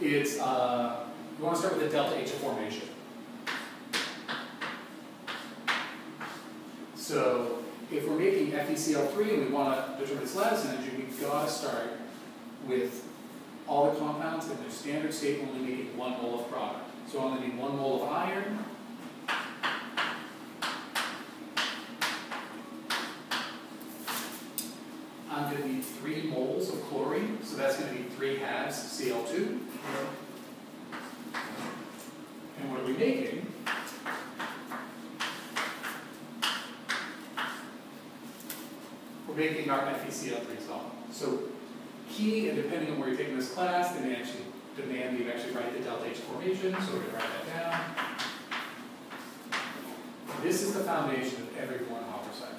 It's, uh, we wanna start with the delta H of formation. So if we're making FeCl three and we wanna determine its lattice energy, we've gotta start with all the compounds in their standard state only making one mole of product. So I only need one mole of iron. I'm gonna need three moles of chlorine, so that's gonna be three halves Cl two. And what are we making? We're making our FeCl3 solvent. So key, and depending on where you're taking this class, they may actually demand that you actually write the delta H formation, so we're gonna write that down. This is the foundation of every Born-Haber cycle.